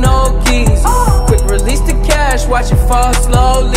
no keys. Oh. Quick release the cash, watch it fall slowly.